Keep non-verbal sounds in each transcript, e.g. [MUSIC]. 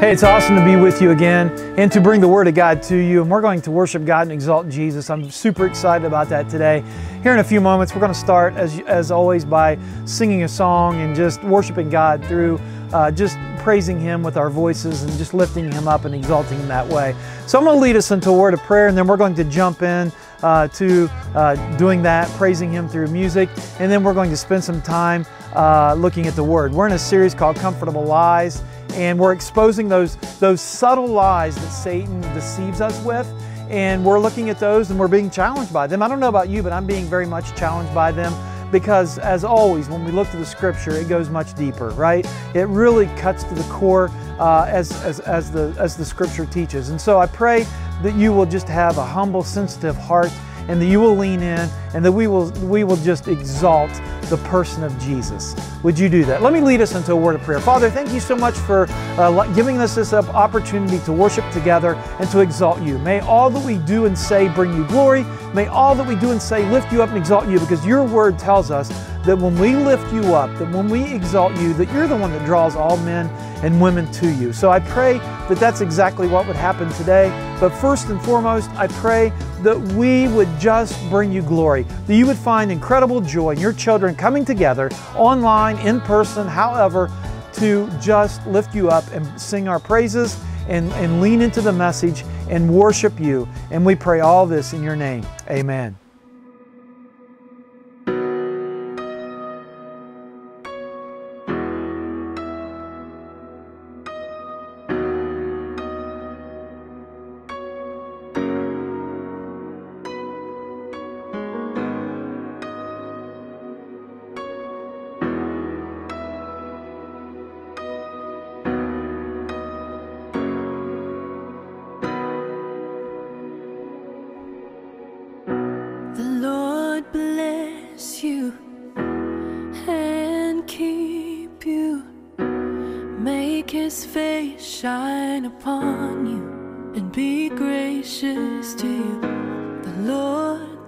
Hey, it's awesome to be with you again and to bring the Word of God to you. And we're going to worship God and exalt Jesus. I'm super excited about that today. Here in a few moments, we're going to start, as, as always, by singing a song and just worshiping God through uh, just praising Him with our voices and just lifting Him up and exalting Him that way. So I'm going to lead us into a word of prayer and then we're going to jump in uh, to uh, doing that, praising Him through music, and then we're going to spend some time uh, looking at the Word. We're in a series called Comfortable Lies and we're exposing those, those subtle lies that Satan deceives us with. And we're looking at those and we're being challenged by them. I don't know about you, but I'm being very much challenged by them because, as always, when we look to the scripture, it goes much deeper, right? It really cuts to the core uh, as, as, as, the, as the scripture teaches. And so I pray that you will just have a humble, sensitive heart and that you will lean in and that we will, we will just exalt the person of Jesus. Would you do that? Let me lead us into a word of prayer. Father, thank you so much for uh, giving us this opportunity to worship together and to exalt you. May all that we do and say bring you glory. May all that we do and say lift you up and exalt you because your word tells us that when we lift you up, that when we exalt you, that you're the one that draws all men and women to you. So I pray that that's exactly what would happen today. But first and foremost, I pray that we would just bring you glory, that you would find incredible joy in your children coming together online, in person, however, to just lift you up and sing our praises and, and lean into the message and worship you. And we pray all this in your name. Amen.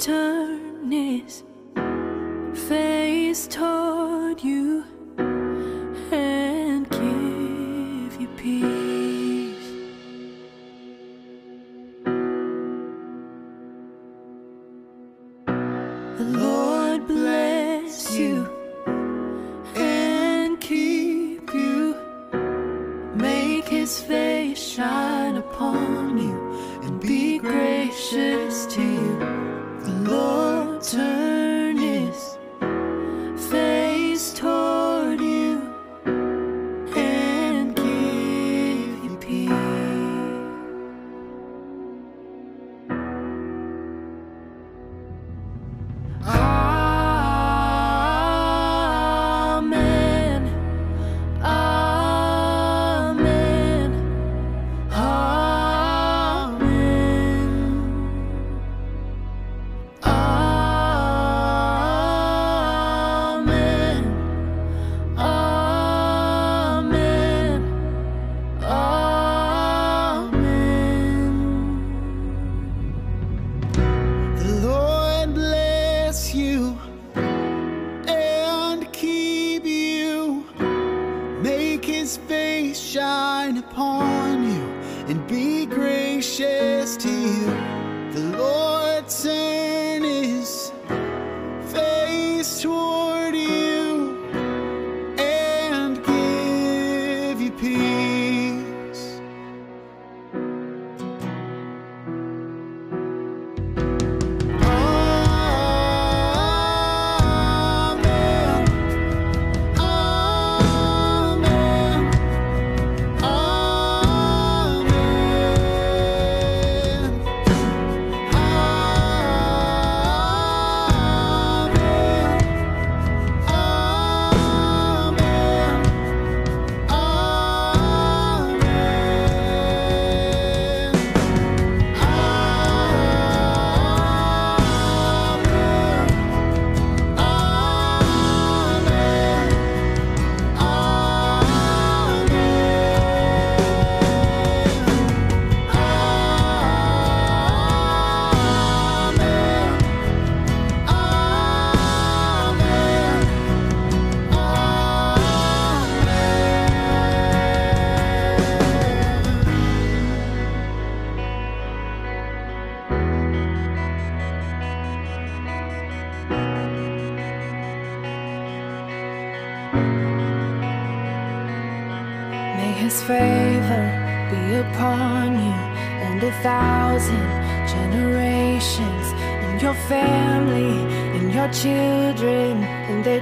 turn his face toward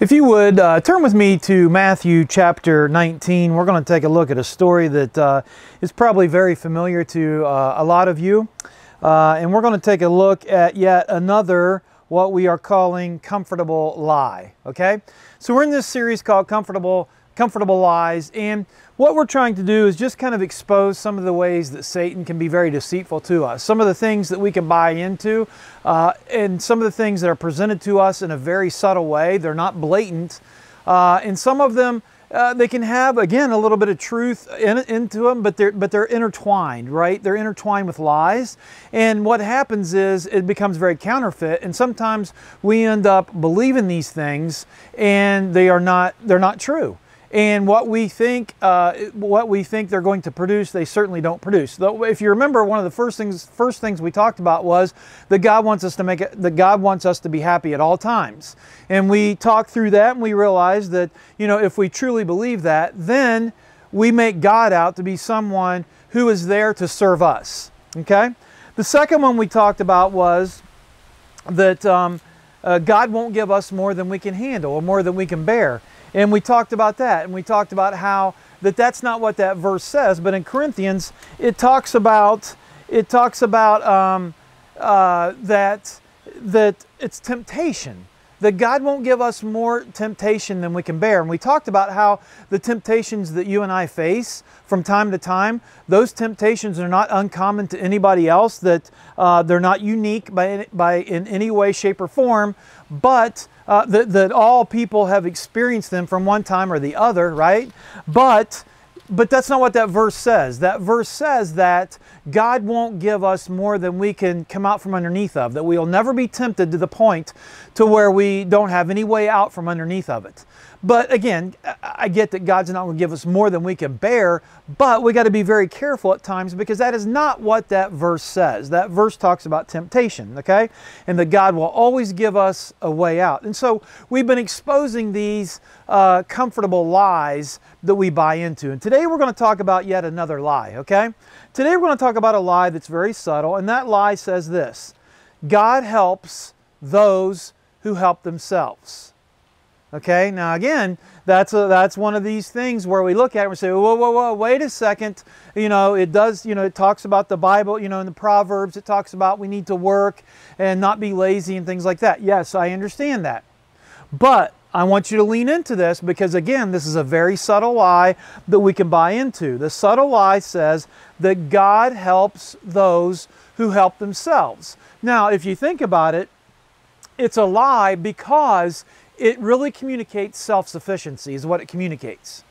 If you would uh, turn with me to Matthew chapter 19, we're going to take a look at a story that uh, is probably very familiar to uh, a lot of you. Uh, and we're going to take a look at yet another, what we are calling comfortable lie. Okay? So we're in this series called Comfortable, Comfortable Lies. And what we're trying to do is just kind of expose some of the ways that Satan can be very deceitful to us, some of the things that we can buy into, uh, and some of the things that are presented to us in a very subtle way. They're not blatant. Uh, and some of them, uh, they can have again a little bit of truth in, into them, but they're but they're intertwined, right? They're intertwined with lies, and what happens is it becomes very counterfeit, and sometimes we end up believing these things, and they are not they're not true and what we think uh, what we think they're going to produce they certainly don't produce. Though if you remember one of the first things first things we talked about was that god wants us to make it that god wants us to be happy at all times. And we talked through that and we realized that you know if we truly believe that then we make god out to be someone who is there to serve us okay? The second one we talked about was that um, uh, god won't give us more than we can handle or more than we can bear and we talked about that, and we talked about how that that's not what that verse says, but in Corinthians it talks about it talks about um, uh, that that it's temptation that God won't give us more temptation than we can bear. And we talked about how the temptations that you and I face from time to time, those temptations are not uncommon to anybody else, that uh, they're not unique by, by in any way, shape, or form, but uh, that, that all people have experienced them from one time or the other, right? But but that's not what that verse says. That verse says that God won't give us more than we can come out from underneath of, that we'll never be tempted to the point to where we don't have any way out from underneath of it. But again, I get that God's not going to give us more than we can bear, but we got to be very careful at times because that is not what that verse says. That verse talks about temptation, okay? And that God will always give us a way out. And so we've been exposing these uh, comfortable lies that we buy into. And today we're going to talk about yet another lie, okay? Today we're going to talk about a lie that's very subtle, and that lie says this God helps those who help themselves. Okay, now again, that's a, that's one of these things where we look at it and we say, whoa, whoa, whoa, wait a second. You know, it does, you know, it talks about the Bible, you know, in the Proverbs, it talks about we need to work and not be lazy and things like that. Yes, I understand that. But I want you to lean into this because, again, this is a very subtle lie that we can buy into. The subtle lie says that God helps those who help themselves. Now, if you think about it, it's a lie because it really communicates self-sufficiency is what it communicates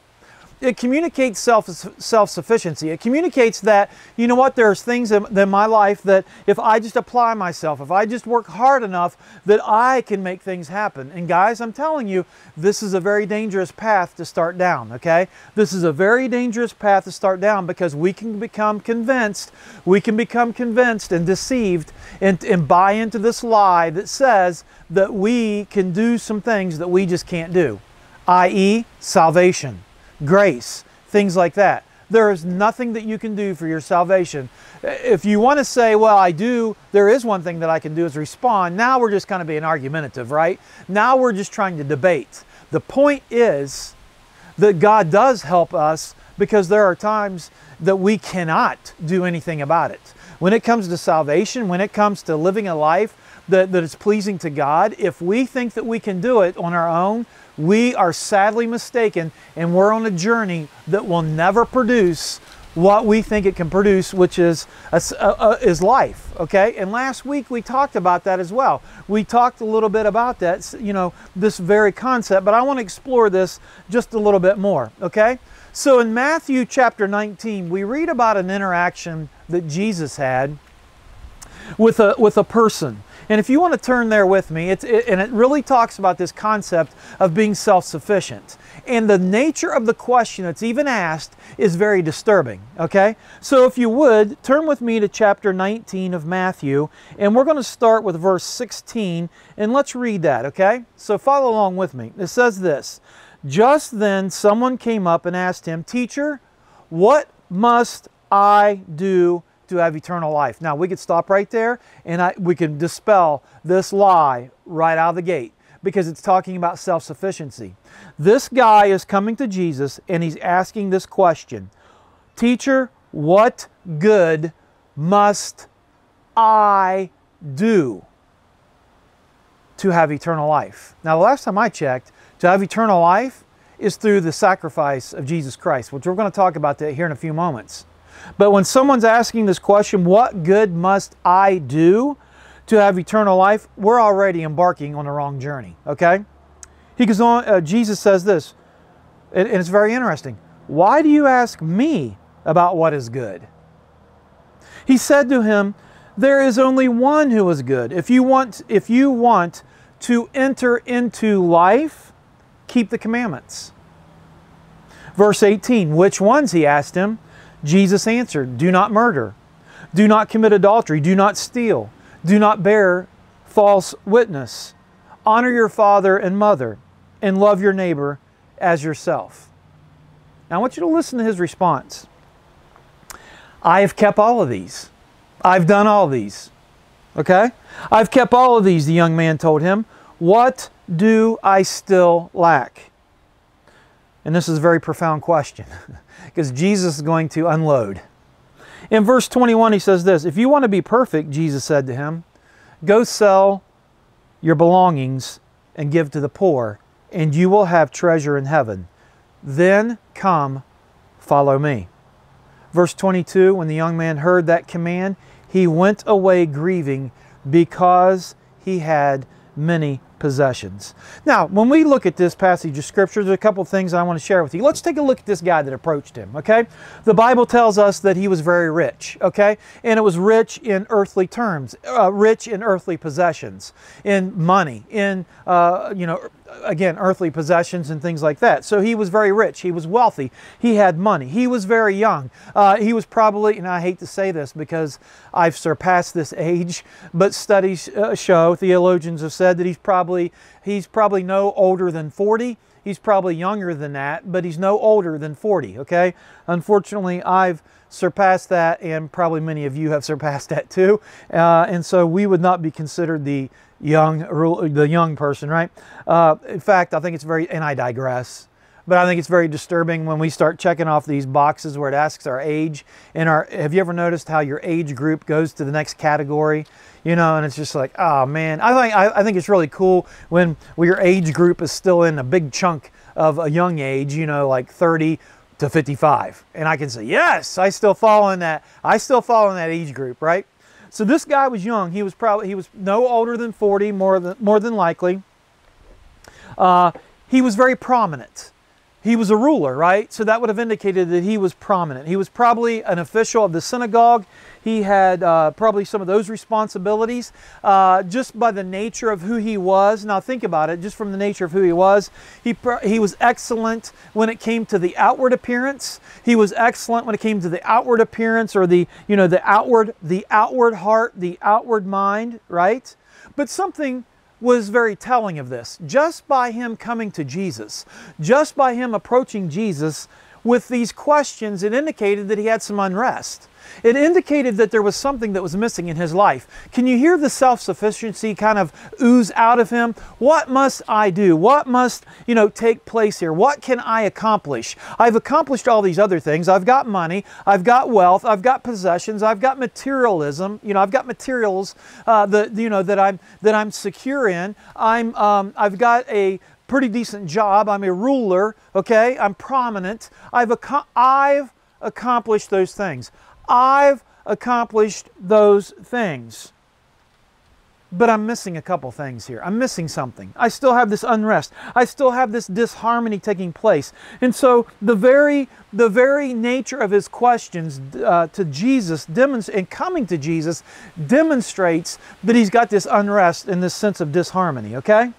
it communicates self self-sufficiency. It communicates that you know what there's things in, in, my life that if I just apply myself, if I just work hard enough, that I can make things happen. And guys, I'm telling you, this is a very dangerous path to start down. Okay, this is a very dangerous path to start down because we can become convinced, we can become convinced and deceived and, and buy into this lie that says that we can do some things that we just can't do, i.e., salvation grace, things like that. There is nothing that you can do for your salvation. If you want to say, well, I do, there is one thing that I can do is respond, now we're just kind of being argumentative, right? Now we're just trying to debate. The point is that God does help us because there are times that we cannot do anything about it. When it comes to salvation, when it comes to living a life that, that is pleasing to God, if we think that we can do it on our own, we are sadly mistaken and we're on a journey that will never produce what we think it can produce, which is, a, a, is life, okay? And last week we talked about that as well. We talked a little bit about that, you know, this very concept, but I want to explore this just a little bit more, okay? So in Matthew chapter 19, we read about an interaction that Jesus had with a, with a person. And if you want to turn there with me, it's, it, and it really talks about this concept of being self sufficient. And the nature of the question that's even asked is very disturbing. Okay? So if you would, turn with me to chapter 19 of Matthew, and we're going to start with verse 16, and let's read that. Okay? So follow along with me. It says this Just then someone came up and asked him, Teacher, what must I do to have eternal life. Now, we could stop right there and I, we can dispel this lie right out of the gate because it's talking about self sufficiency. This guy is coming to Jesus and he's asking this question Teacher, what good must I do to have eternal life? Now, the last time I checked, to have eternal life is through the sacrifice of Jesus Christ, which we're going to talk about that here in a few moments. But when someone's asking this question, what good must I do to have eternal life? We're already embarking on the wrong journey, okay? He goes on, uh, Jesus says this, and, it's very interesting. Why do you ask me about what is good? He said to him, there is only one who is good. If you want, if you want to enter into life, keep the commandments. Verse 18, which ones? He asked him. Jesus answered, Do not murder, do not commit adultery, do not steal, do not bear false witness, honor your father and mother, and love your neighbor as yourself. Now I want you to listen to his response. I have kept all of these. I've done all these. Okay? I've kept all of these, the young man told him. What do I still lack? And this is a very profound question. [LAUGHS] because Jesus is going to unload. In verse 21, he says this If you want to be perfect, Jesus said to him, go sell your belongings and give to the poor, and you will have treasure in heaven. Then come, follow me. Verse 22 When the young man heard that command, he went away grieving because he had many possessions. Now, when we look at this passage of scripture, there's a couple things I want to share with you. Let's take a look at this guy that approached him, okay? The Bible tells us that he was very rich, okay? And it was rich in earthly terms, uh, rich in earthly possessions, in money, in, uh, you know, again, earthly possessions and things like that. So he was very rich. He was wealthy. He had money. He was very young. Uh, he was probably, and I hate to say this because I've surpassed this age, but studies uh, show, theologians have said that he's probably, he's probably no older than 40. He's probably younger than that, but he's no older than 40, okay? Unfortunately, I've surpassed that, and probably many of you have surpassed that too. Uh, and so we would not be considered the young, the young person, right? Uh, in fact, I think it's very, and I digress, but I think it's very disturbing when we start checking off these boxes where it asks our age. And our, have you ever noticed how your age group goes to the next category? You know, and it's just like, oh man, I think I, I think it's really cool when your age group is still in a big chunk of a young age. You know, like 30 to 55, and I can say, yes, I still fall in that. I still fall in that age group, right? So this guy was young. He was probably he was no older than 40, more than more than likely. Uh, he was very prominent. He was a ruler, right? So that would have indicated that he was prominent. He was probably an official of the synagogue. He had uh, probably some of those responsibilities uh, just by the nature of who he was. Now think about it, just from the nature of who he was. He, he was excellent when it came to the outward appearance. He was excellent when it came to the outward appearance or the, you know, the outward, the outward heart, the outward mind, right? But something was very telling of this. Just by him coming to Jesus, just by him approaching Jesus with these questions, it indicated that he had some unrest. It indicated that there was something that was missing in his life. Can you hear the self-sufficiency kind of ooze out of him? What must I do? What must, you know, take place here? What can I accomplish? I've accomplished all these other things. I've got money, I've got wealth, I've got possessions, I've got materialism, you know, I've got materials uh, that, you know, that I'm, that I'm secure in. I'm, um, I've got a pretty decent job. I'm a ruler, okay? I'm prominent. I've, ac- I've accomplished those things. I've accomplished those things. But I'm missing a couple things here. I'm missing something. I still have this unrest. I still have this disharmony taking place. And so the very the very nature of his questions uh, to Jesus and coming to Jesus demonstrates that he's got this unrest and this sense of disharmony, okay?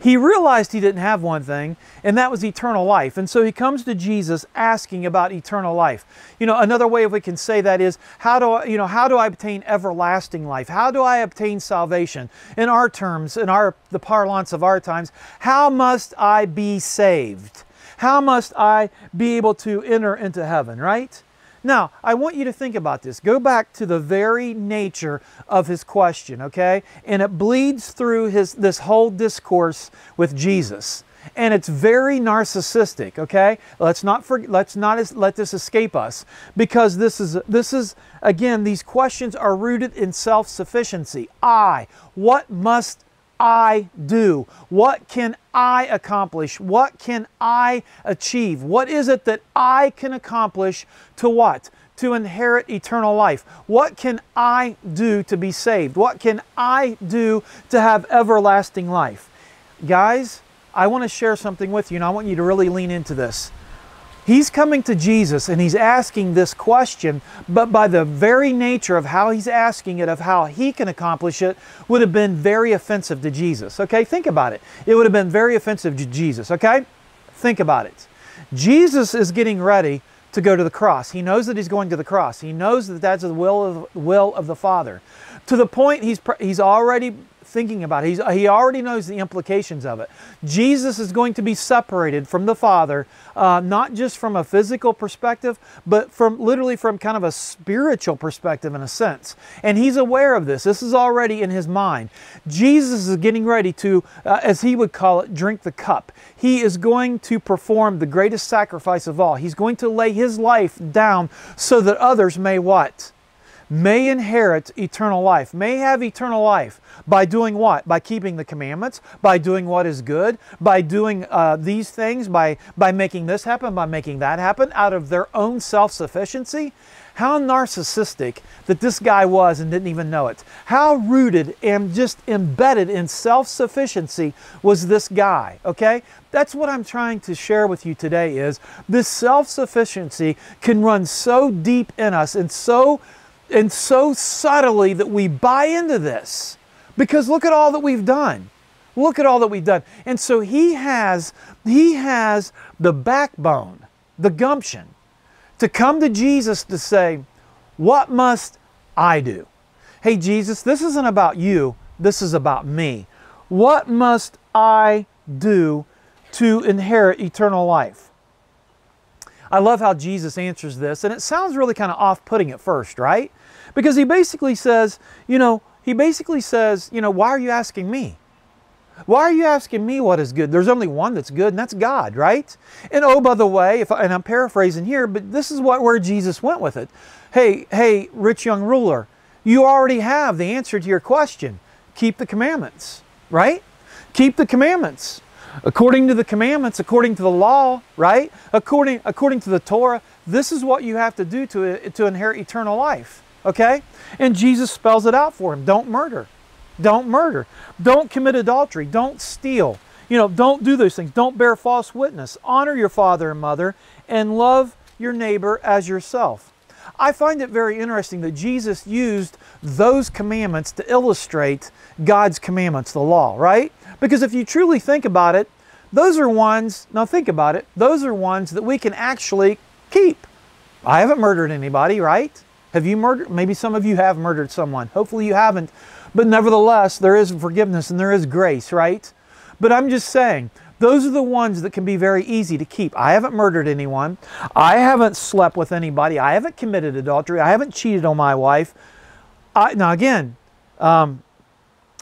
He realized he didn't have one thing, and that was eternal life. And so he comes to Jesus asking about eternal life. You know, another way we can say that is, how do I, you know, how do I obtain everlasting life? How do I obtain salvation? In our terms, in our the parlance of our times, how must I be saved? How must I be able to enter into heaven, right? Now, I want you to think about this. Go back to the very nature of his question, okay? And it bleeds through his this whole discourse with Jesus. And it's very narcissistic, okay? Let's not for, let's not let this escape us because this is this is again these questions are rooted in self-sufficiency. I, what must I do? What can I accomplish? What can I achieve? What is it that I can accomplish to what? To inherit eternal life. What can I do to be saved? What can I do to have everlasting life? Guys, I want to share something with you and I want you to really lean into this. He's coming to Jesus and he's asking this question, but by the very nature of how he's asking it, of how he can accomplish it, would have been very offensive to Jesus. Okay, think about it. It would have been very offensive to Jesus. Okay, think about it. Jesus is getting ready to go to the cross. He knows that he's going to the cross. He knows that that's the will of, will of the Father. To the point he's, he's already thinking about it. He's, he already knows the implications of it. Jesus is going to be separated from the Father, uh, not just from a physical perspective, but from literally from kind of a spiritual perspective in a sense. And he's aware of this. This is already in his mind. Jesus is getting ready to, uh, as he would call it, drink the cup. He is going to perform the greatest sacrifice of all. He's going to lay his life down so that others may what? May inherit eternal life, may have eternal life by doing what? By keeping the commandments, by doing what is good, by doing uh, these things, by, by making this happen, by making that happen out of their own self sufficiency. How narcissistic that this guy was and didn't even know it. How rooted and just embedded in self sufficiency was this guy, okay? That's what I'm trying to share with you today is this self sufficiency can run so deep in us and so and so subtly that we buy into this. Because look at all that we've done. Look at all that we've done. And so he has he has the backbone, the gumption to come to Jesus to say, "What must I do?" Hey Jesus, this isn't about you. This is about me. What must I do to inherit eternal life? I love how Jesus answers this, and it sounds really kind of off putting at first, right? Because he basically says, you know, he basically says, you know, why are you asking me? Why are you asking me what is good? There's only one that's good, and that's God, right? And oh, by the way, if and I'm paraphrasing here, but this is what where Jesus went with it. Hey, hey, rich young ruler, you already have the answer to your question. Keep the commandments, right? Keep the commandments. According to the commandments, according to the law, right? According, according to the Torah, this is what you have to do to, to inherit eternal life. Okay? And Jesus spells it out for him. Don't murder. Don't murder. Don't commit adultery. Don't steal. You know, don't do those things. Don't bear false witness. Honor your father and mother and love your neighbor as yourself. I find it very interesting that Jesus used those commandments to illustrate God's commandments, the law, right? Because if you truly think about it, those are ones, now think about it, those are ones that we can actually keep. I haven't murdered anybody, right? Have you murdered? Maybe some of you have murdered someone. Hopefully you haven't. But nevertheless, there is forgiveness and there is grace, right? But I'm just saying, those are the ones that can be very easy to keep. I haven't murdered anyone. I haven't slept with anybody. I haven't committed adultery. I haven't cheated on my wife. I, now, again, um,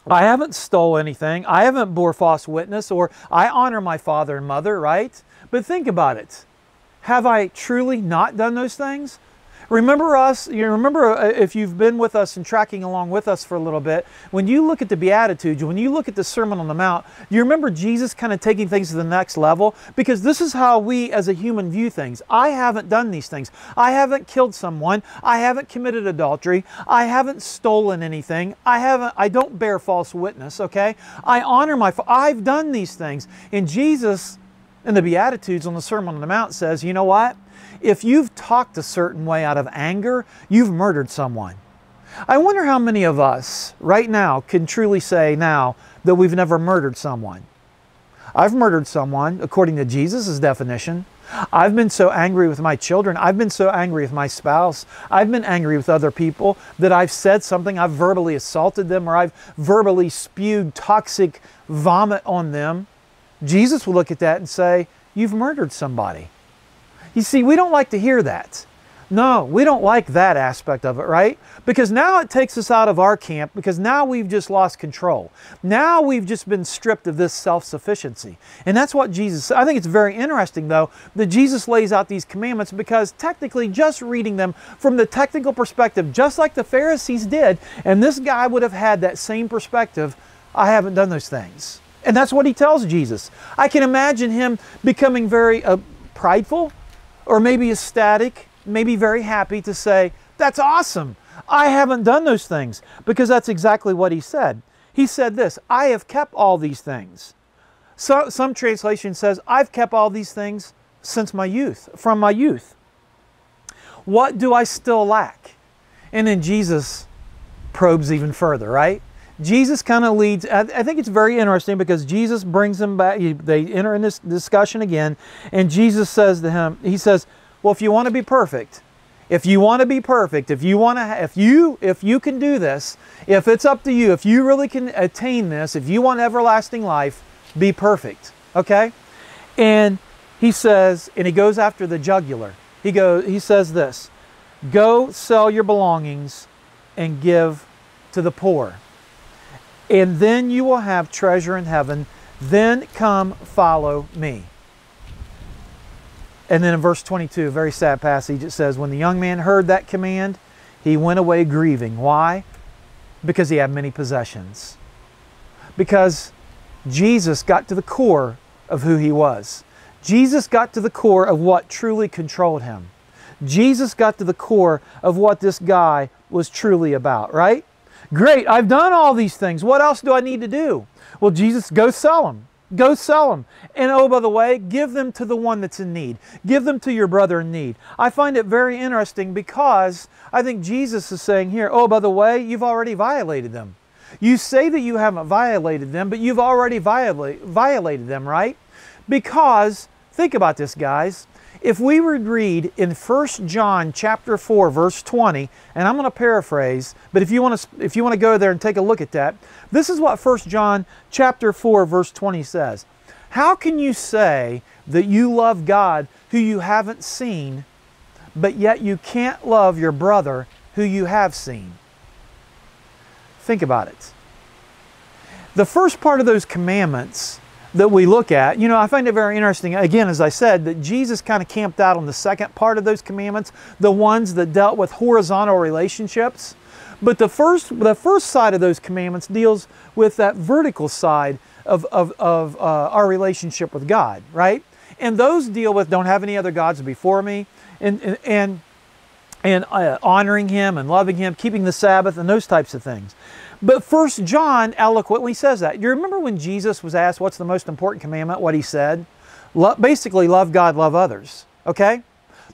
I haven't stole anything. I haven't bore false witness, or I honor my father and mother, right? But think about it. Have I truly not done those things? Remember us, you remember uh, if you've been with us and tracking along with us for a little bit, when you look at the Beatitudes, when you look at the Sermon on the Mount, you remember Jesus kind of taking things to the next level? Because this is how we as a human view things. I haven't done these things. I haven't killed someone. I haven't committed adultery. I haven't stolen anything. I haven't, I don't bear false witness, okay? I honor my, I've done these things. And Jesus in the Beatitudes on the Sermon on the Mount says, you know what? If you've talked a certain way out of anger, you've murdered someone. I wonder how many of us right now can truly say now that we've never murdered someone. I've murdered someone according to Jesus' definition. I've been so angry with my children. I've been so angry with my spouse. I've been angry with other people that I've said something. I've verbally assaulted them or I've verbally spewed toxic vomit on them. Jesus will look at that and say, You've murdered somebody. You see, we don't like to hear that. No, we don't like that aspect of it, right? Because now it takes us out of our camp because now we've just lost control. Now we've just been stripped of this self sufficiency. And that's what Jesus, I think it's very interesting though that Jesus lays out these commandments because technically just reading them from the technical perspective, just like the Pharisees did, and this guy would have had that same perspective, I haven't done those things. And that's what he tells Jesus. I can imagine him becoming very uh, prideful or maybe ecstatic, maybe very happy to say, That's awesome. I haven't done those things because that's exactly what he said. He said this I have kept all these things. So, some translation says, I've kept all these things since my youth, from my youth. What do I still lack? And then Jesus probes even further, right? Jesus kind of leads, I, think it's very interesting because Jesus brings them back. They enter in this discussion again, and Jesus says to him, He says, Well, if you want to be perfect, if you want to be perfect, if you want to, if you, if you can do this, if it's up to you, if you really can attain this, if you want everlasting life, be perfect. Okay? And he says, and he goes after the jugular. He goes, he says this, go sell your belongings and give to the poor and then you will have treasure in heaven. Then come follow me. And then in verse 22, a very sad passage, it says, When the young man heard that command, he went away grieving. Why? Because he had many possessions. Because Jesus got to the core of who he was. Jesus got to the core of what truly controlled him. Jesus got to the core of what this guy was truly about, right? Great, I've done all these things. What else do I need to do? Well, Jesus, go sell them. Go sell them. And oh, by the way, give them to the one that's in need. Give them to your brother in need. I find it very interesting because I think Jesus is saying here, oh, by the way, you've already violated them. You say that you haven't violated them, but you've already violate, violated them, right? Because, think about this, guys. If we would read in 1 John chapter 4 verse 20, and I'm going to paraphrase, but if you want to if you want to go there and take a look at that, this is what 1 John chapter 4 verse 20 says. How can you say that you love God who you haven't seen, but yet you can't love your brother who you have seen? Think about it. The first part of those commandments that we look at, you know, I find it very interesting, again, as I said, that Jesus kind of camped out on the second part of those commandments, the ones that dealt with horizontal relationships. But the first, the first side of those commandments deals with that vertical side of, of, of uh, our relationship with God, right? And those deal with don't have any other gods before me and, and, and, uh, honoring Him and loving Him, keeping the Sabbath, and those types of things. But First John eloquently says that. You remember when Jesus was asked what's the most important commandment, what he said? Lo basically, love God, love others. Okay?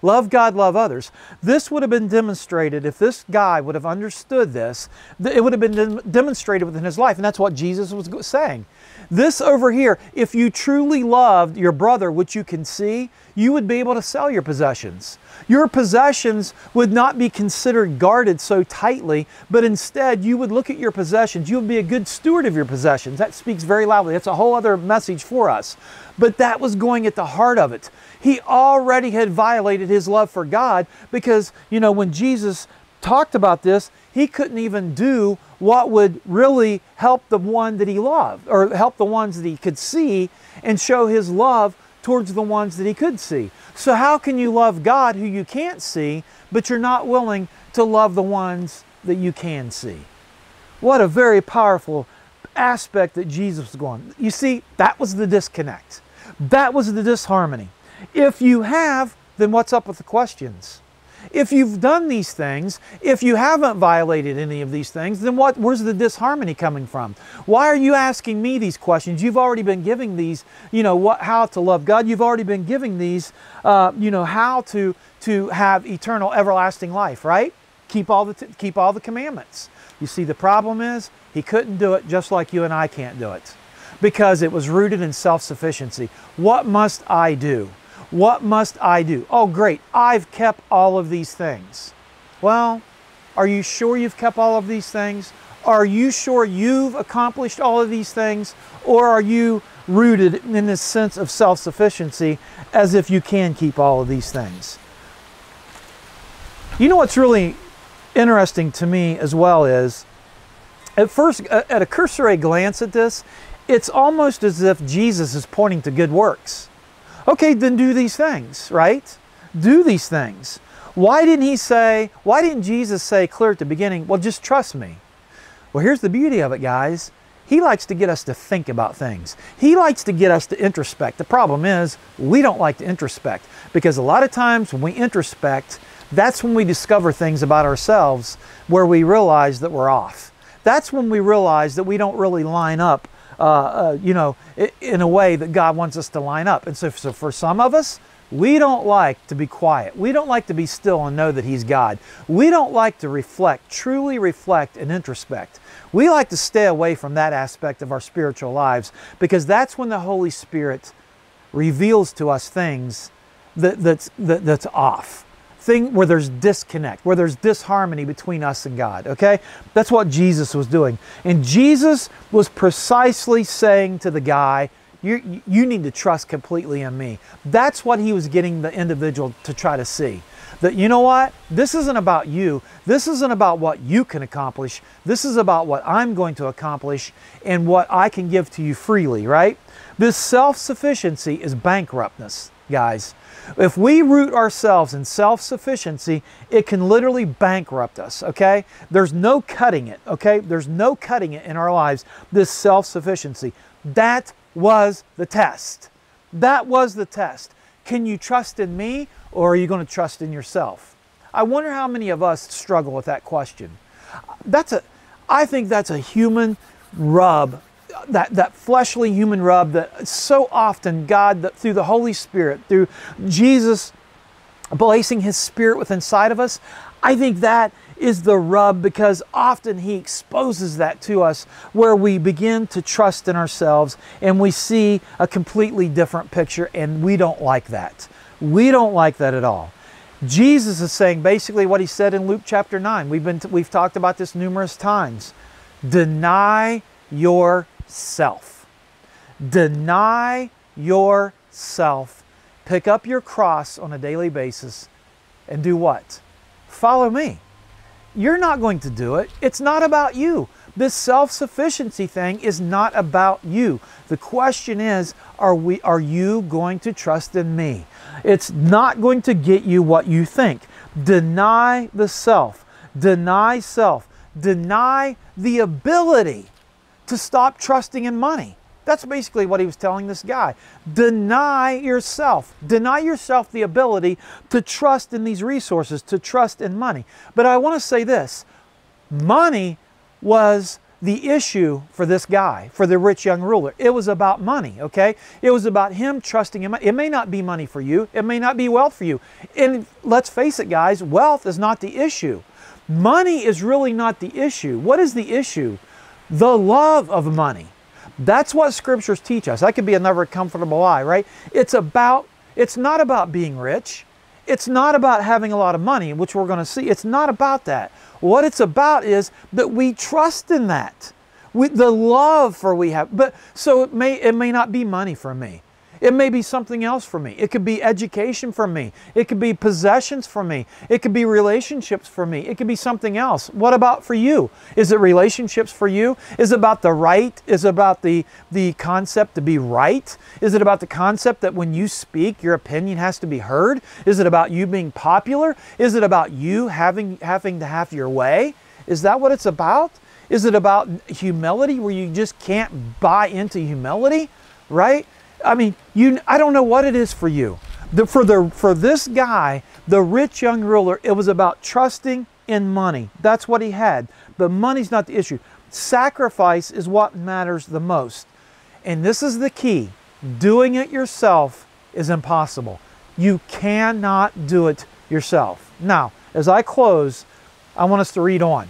Love God, love others. This would have been demonstrated if this guy would have understood this, it would have been demonstrated within his life. And that's what Jesus was saying. This over here, if you truly loved your brother, which you can see, you would be able to sell your possessions. Your possessions would not be considered guarded so tightly, but instead you would look at your possessions. You would be a good steward of your possessions. That speaks very loudly. That's a whole other message for us. But that was going at the heart of it. He already had violated his love for God because, you know, when Jesus talked about this, he couldn't even do what would really help the one that he loved or help the ones that he could see and show his love towards the ones that he could see. So, how can you love God who you can't see, but you're not willing to love the ones that you can see? What a very powerful aspect that Jesus was going. You see, that was the disconnect. That was the disharmony. If you have, then what's up with the questions? If you've done these things, if you haven't violated any of these things, then what, where's the disharmony coming from? Why are you asking me these questions? You've already been giving these, you know, what, how to love God. You've already been giving these, uh, you know, how to, to have eternal, everlasting life, right? Keep all, the keep all the commandments. You see, the problem is he couldn't do it just like you and I can't do it because it was rooted in self sufficiency. What must I do? What must I do? Oh, great, I've kept all of these things. Well, are you sure you've kept all of these things? Are you sure you've accomplished all of these things? Or are you rooted in this sense of self sufficiency as if you can keep all of these things? You know what's really interesting to me as well is at first, uh, at a cursory glance at this, it's almost as if Jesus is pointing to good works. Okay, then do these things, right? Do these things. Why didn't he say, why didn't Jesus say clear at the beginning, well, just trust me? Well, here's the beauty of it, guys. He likes to get us to think about things. He likes to get us to introspect. The problem is, we don't like to introspect because a lot of times when we introspect, that's when we discover things about ourselves where we realize that we're off. That's when we realize that we don't really line up uh, uh, you know, in a way that God wants us to line up. And so, so for some of us, we don't like to be quiet. We don't like to be still and know that He's God. We don't like to reflect, truly reflect and introspect. We like to stay away from that aspect of our spiritual lives because that's when the Holy Spirit reveals to us things that, that's, that, that's off thing where there's disconnect, where there's disharmony between us and God, okay? That's what Jesus was doing. And Jesus was precisely saying to the guy, you, you need to trust completely in me. That's what he was getting the individual to try to see. That, you know what? This isn't about you. This isn't about what you can accomplish. This is about what I'm going to accomplish and what I can give to you freely, right? This self sufficiency is bankruptness. guys. If we root ourselves in self sufficiency, it can literally bankrupt us, okay? There's no cutting it, okay? There's no cutting it in our lives, this self sufficiency. That was the test. That was the test. Can you trust in me or are you going to trust in yourself? I wonder how many of us struggle with that question. That's a I think that's a human rub that, that fleshly human rub that so often God, that through the Holy Spirit, through Jesus placing His Spirit within inside of us, I think that is the rub because often He exposes that to us where we begin to trust in ourselves and we see a completely different picture and we don't like that. We don't like that at all. Jesus is saying basically what he said in Luke chapter 9. We've, been we've talked about this numerous times. Deny yourself. Deny yourself. Pick up your cross on a daily basis and do what? Follow me. You're not going to do it. It's not about you. This self-sufficiency thing is not about you. The question is, are we are you going to trust in me? It's not going to get you what you think. Deny the self. Deny self. Deny the ability to stop trusting in money. That's basically what he was telling this guy. Deny yourself. Deny yourself the ability to trust in these resources, to trust in money. But I want to say this money was the issue for this guy, for the rich young ruler. It was about money, okay? It was about him trusting him. It may not be money for you, it may not be wealth for you. And let's face it, guys, wealth is not the issue. Money is really not the issue. What is the issue? The love of money. That's what scriptures teach us. That could be another comfortable lie, right? It's about, it's not about being rich. It's not about having a lot of money, which we're going to see. It's not about that. What it's about is that we trust in that. We, the love for we have. But so it may it may not be money for me. It may be something else for me. It could be education for me. It could be possessions for me. It could be relationships for me. It could be something else. What about for you? Is it relationships for you? Is it about the right? Is it about the, the concept to be right? Is it about the concept that when you speak, your opinion has to be heard? Is it about you being popular? Is it about you having, having to have your way? Is that what it's about? Is it about humility where you just can't buy into humility? Right? I mean, you, I don't know what it is for you. The, for, the, for this guy, the rich young ruler, it was about trusting in money. That's what he had. But money's not the issue. Sacrifice is what matters the most. And this is the key doing it yourself is impossible. You cannot do it yourself. Now, as I close, I want us to read on.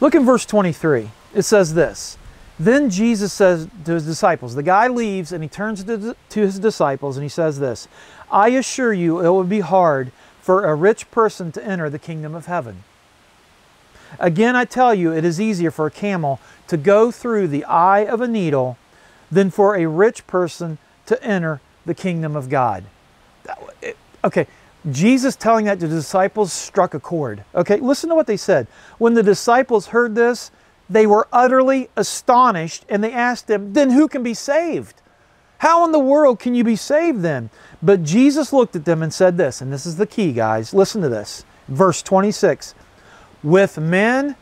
Look in verse 23. It says this then Jesus says to his disciples, the guy leaves and he turns to, his disciples and he says this I assure you, it will be hard for a rich person to enter the kingdom of heaven. Again, I tell you, it is easier for a camel to go through the eye of a needle than for a rich person to enter the kingdom of God. Okay, Jesus telling that to the disciples struck a chord. Okay, listen to what they said. When the disciples heard this, they were utterly astonished and they asked him, Then who can be saved? How in the world can you be saved then? But Jesus looked at them and said this, and this is the key, guys. Listen to this. Verse 26 With men,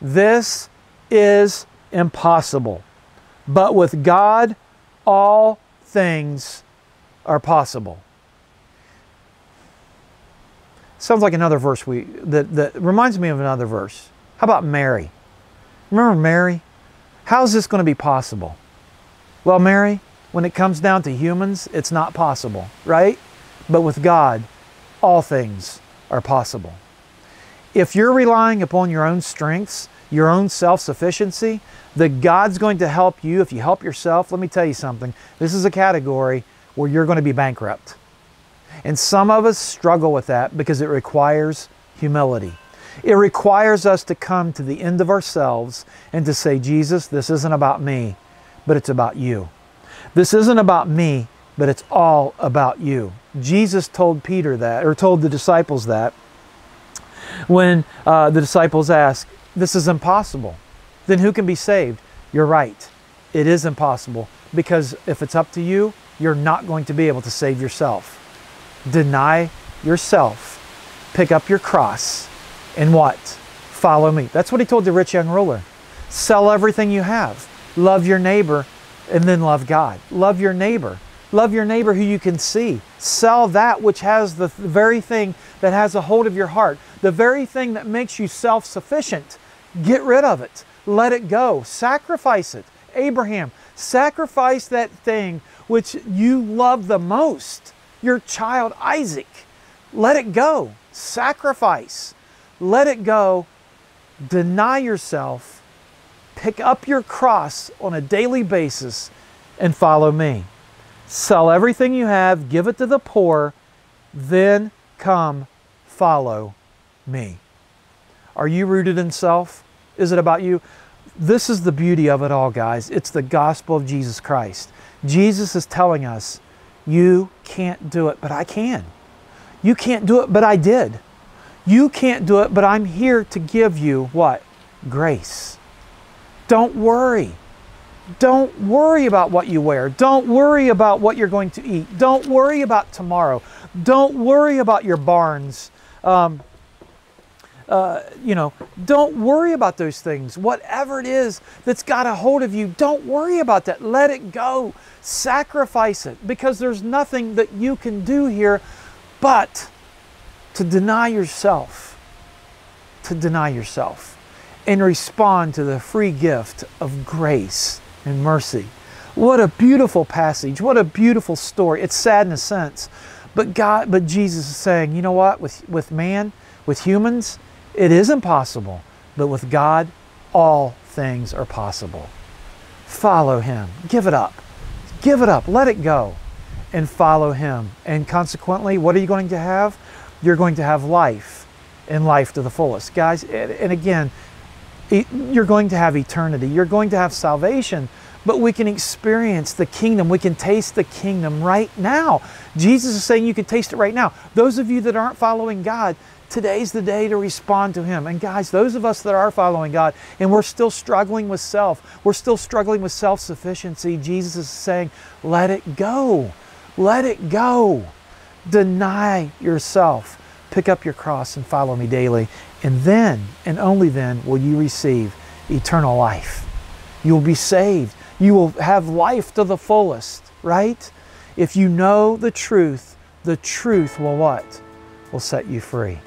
this is impossible, but with God, all things are possible. Sounds like another verse we that, that reminds me of another verse. How about Mary? Remember Mary? How's this going to be possible? Well, Mary, when it comes down to humans, it's not possible, right? But with God, all things are possible. If you're relying upon your own strengths, your own self sufficiency, that God's going to help you if you help yourself, let me tell you something. This is a category where you're going to be bankrupt. And some of us struggle with that because it requires humility. It requires us to come to the end of ourselves and to say, Jesus, this isn't about me, but it's about you. This isn't about me, but it's all about you. Jesus told Peter that, or told the disciples that, when uh, the disciples asked, This is impossible. Then who can be saved? You're right. It is impossible because if it's up to you, you're not going to be able to save yourself. Deny yourself, pick up your cross, and what? Follow me. That's what he told the rich young ruler. Sell everything you have, love your neighbor, and then love God. Love your neighbor. Love your neighbor who you can see. Sell that which has the very thing that has a hold of your heart, the very thing that makes you self sufficient. Get rid of it. Let it go. Sacrifice it. Abraham, sacrifice that thing which you love the most, your child Isaac. Let it go. Sacrifice. Let it go. Deny yourself. Pick up your cross on a daily basis and follow me. Sell everything you have, give it to the poor, then come follow me. Are you rooted in self? Is it about you? This is the beauty of it all, guys. It's the gospel of Jesus Christ. Jesus is telling us, you can't do it, but I can. You can't do it, but I did. You can't do it, but I'm here to give you what? Grace. Don't worry. Don't worry about what you wear. Don't worry about what you're going to eat. Don't worry about tomorrow. Don't worry about your barns. Um, uh, you know, don't worry about those things. Whatever it is that's got a hold of you, don't worry about that. Let it go. Sacrifice it because there's nothing that you can do here but to deny yourself, to deny yourself and respond to the free gift of grace and mercy. What a beautiful passage. What a beautiful story. It's sad in a sense. But God, but Jesus is saying, you know what? With, with man, with humans, it is impossible. But with God, all things are possible. Follow Him. Give it up. Give it up. Let it go. And follow Him. And consequently, what are you going to have? You're going to have life and life to the fullest. Guys, and again, you're going to have eternity. You're going to have salvation but we can experience the kingdom. We can taste the kingdom right now. Jesus is saying you can taste it right now. Those of you that aren't following God, today's the day to respond to Him. And guys, those of us that are following God and we're still struggling with self, we're still struggling with self sufficiency, Jesus is saying, let it go. Let it go. Deny yourself. Pick up your cross and follow me daily. And then, and only then, will you receive eternal life. You will be saved. You will have life to the fullest, right? If you know the truth, the truth will what? Will set you free.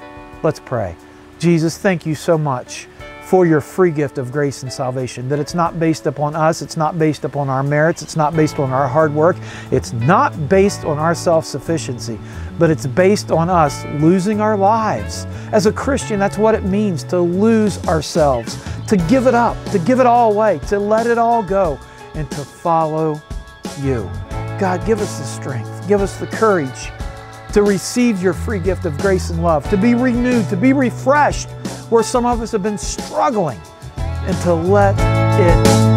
Let's pray. Jesus, thank you so much for your free gift of grace and salvation. That it's not based upon us, it's not based upon our merits, it's not based on our hard work, it's not based on our self sufficiency, but it's based on us losing our lives. As a Christian, that's what it means to lose ourselves, to give it up, to give it all away, to let it all go and to follow you. God, give us the strength, give us the courage to receive your free gift of grace and love, to be renewed, to be refreshed where some of us have been struggling, and to let it